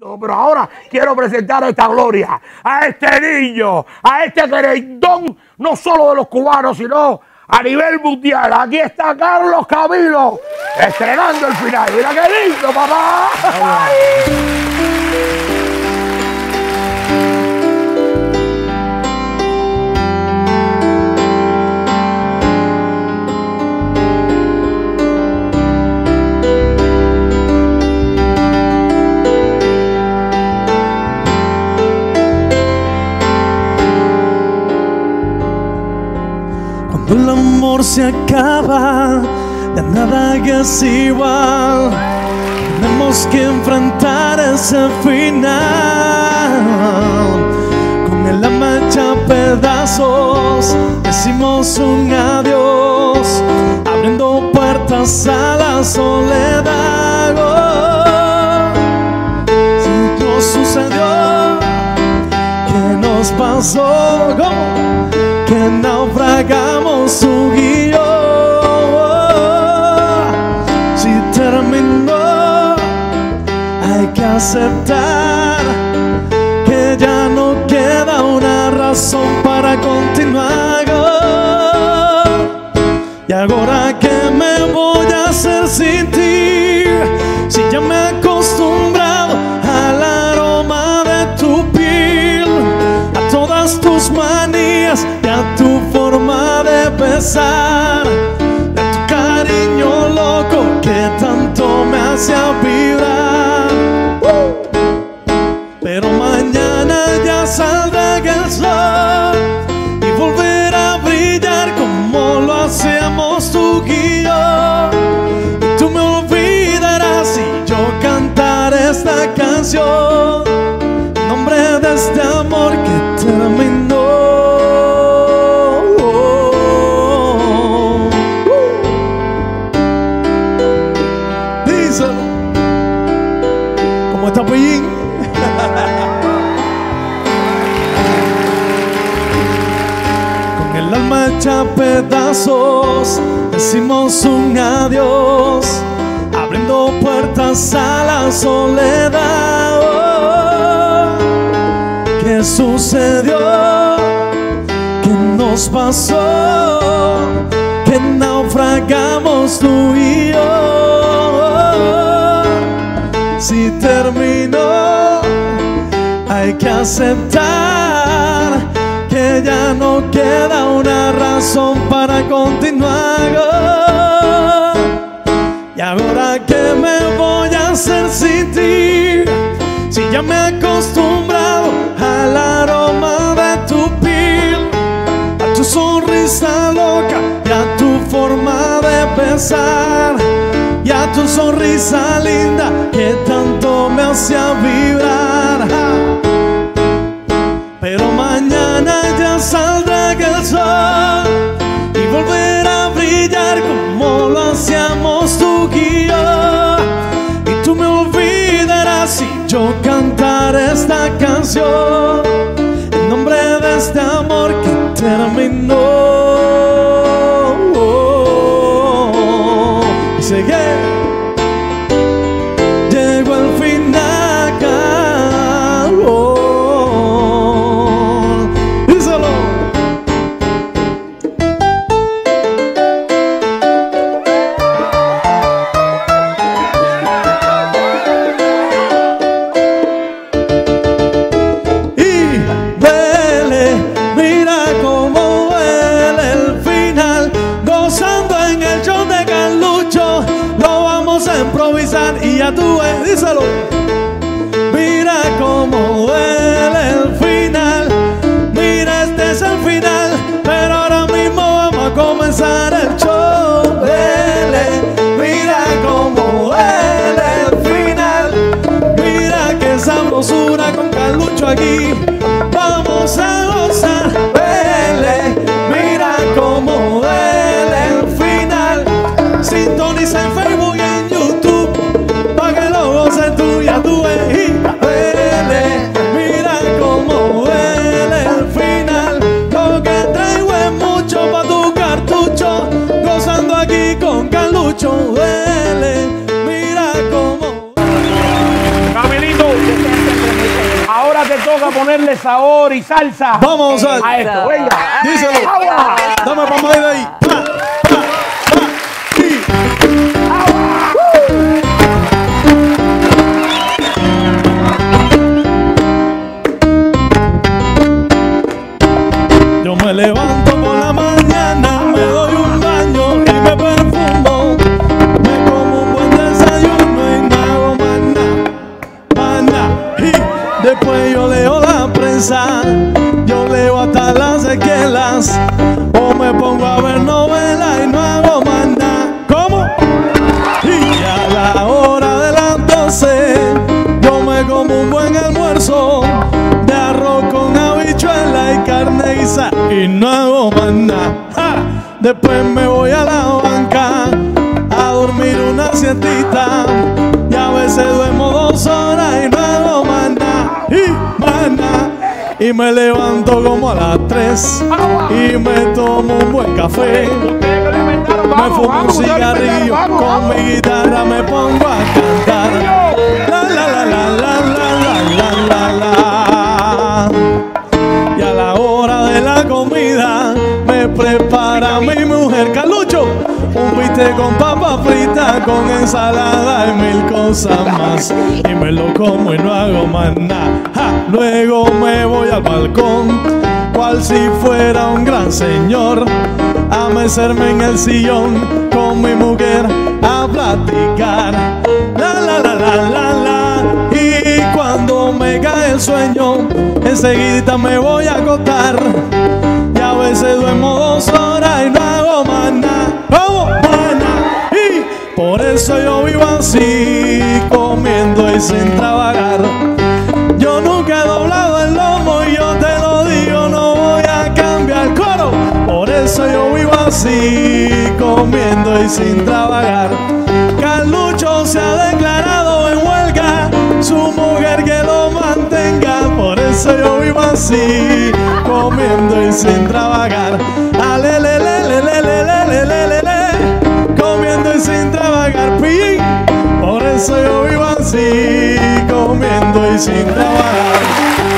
Pero ahora quiero presentar esta gloria, a este niño, a este querendón, no solo de los cubanos, sino a nivel mundial. Aquí está Carlos Camilo, estrenando el final. Mira qué lindo, papá. Se acaba, ya nada es igual. Tenemos que enfrentar ese final. Con el alma pedazos, decimos un adiós, abriendo puertas a la soledad. Oh, si no sucedió, ¿qué nos pasó? ¿Cómo? que naufragamos su guío. Hay que aceptar que ya no queda una razón para continuar. Y ahora que me voy a hacer sin ti, ¿Cómo está Pellín? Con el alma hecha pedazos, decimos un adiós, abriendo puertas a la soledad. Oh, ¿Qué sucedió? ¿Qué nos pasó? Que naufragamos tú y Si terminó, hay que aceptar que ya no queda una razón para continuar. Y ahora que me voy a hacer sin ti, si ya me he acostumbrado al aroma de tu piel, a tu sonrisa loca y a tu forma de pensar, y a tu sonrisa linda que tanto me hacía vibrar. Pero mañana ya Y seguí. Mira cómo duele el final, mira este es el final, pero ahora mismo vamos a comenzar el show. Mira cómo duele el final, mira qué sabrosura con Carlucho aquí, ponerle sabor y salsa. Vamos a- a esto. Venga. Díselo. Agua. Dame pa' más de ahí. Pa, pa, pa, y- Yo me levanto O me pongo a ver novelas y no hago más. ¿Cómo? Y a la hora de las 12 yo me como un buen almuerzo de arroz con habichuela y carne guisa y no hago más. Después me voy a la banca a dormir una siestita y a veces duermo dos horas y no hago más. Y más nada. Y me levanto como a las 3 y me tomo un buen café. Me fumo un cigarrillo, con mi guitarra me pongo a cantar. La la la la la la la la la la. Y a la hora de la comida me prepara mi mujer Calucho un bistec con papa frita, con ensalada y mil cosas más. Y me lo como y no hago más nada. Ja, Luego me voy al balcón, cual si fuera un gran señor, a mecerme en el sillón con mi mujer a platicar. La la la la la la. Y cuando me cae el sueño, enseguida me voy a acostar. Y a veces duermo dos horas y no hago más nada. ¡Vamos, mana! Y por eso yo vivo así, comiendo y sin trabajar. así, comiendo y sin trabajar. Carlucho se ha declarado en huelga, su mujer que lo mantenga, por eso yo vivo así, comiendo y sin trabajar. comiendo y sin trabajar, por eso yo vivo así, comiendo y sin trabajar.